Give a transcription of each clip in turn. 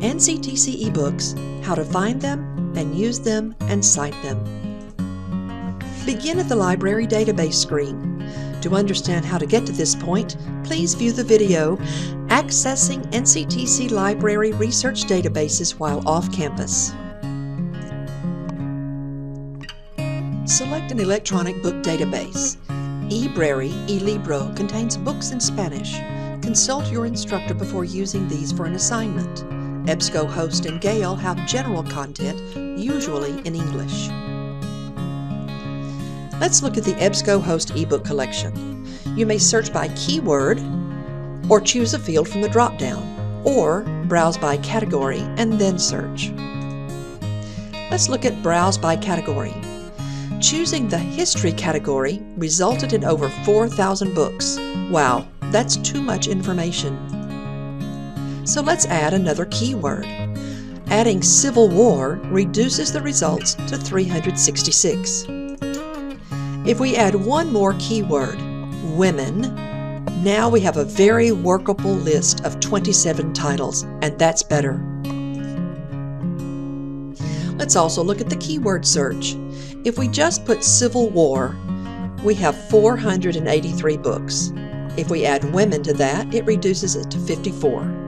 NCTC eBooks, how to find them and use them and cite them. Begin at the library database screen. To understand how to get to this point, please view the video Accessing NCTC Library Research Databases While Off Campus. Select an electronic book database. eBrary eLibro contains books in Spanish. Consult your instructor before using these for an assignment. EBSCOhost and Gale have general content, usually in English. Let's look at the EBSCOhost ebook collection. You may search by keyword or choose a field from the drop-down, or browse by category and then search. Let's look at Browse by Category. Choosing the History category resulted in over 4,000 books. Wow, that's too much information. So let's add another keyword. Adding Civil War reduces the results to 366. If we add one more keyword, women, now we have a very workable list of 27 titles, and that's better. Let's also look at the keyword search. If we just put Civil War, we have 483 books. If we add women to that, it reduces it to 54.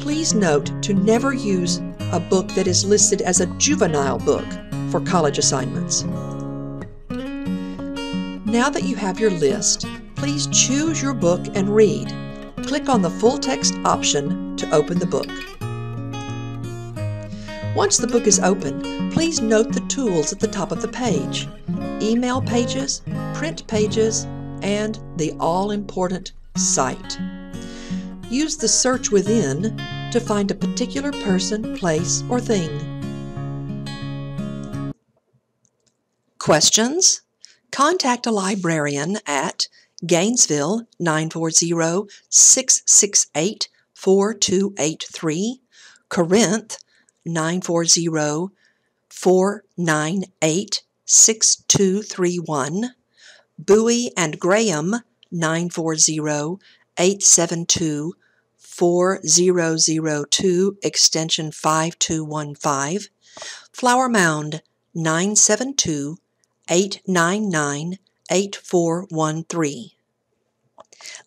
Please note to never use a book that is listed as a juvenile book for college assignments. Now that you have your list, please choose your book and read. Click on the full text option to open the book. Once the book is open, please note the tools at the top of the page email pages, print pages, and the all important Cite. Use the search within to find a particular person, place, or thing. Questions? Contact a librarian at Gainesville 940 668 4283, Corinth 940 498 6231, Bowie and Graham 940 872 4002 extension 5215, Flower Mound 972 899 8413.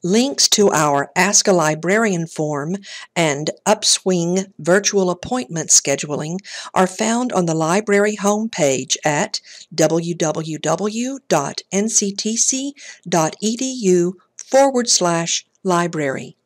Links to our Ask a Librarian form and Upswing virtual appointment scheduling are found on the library homepage at www.nctc.edu forward slash library.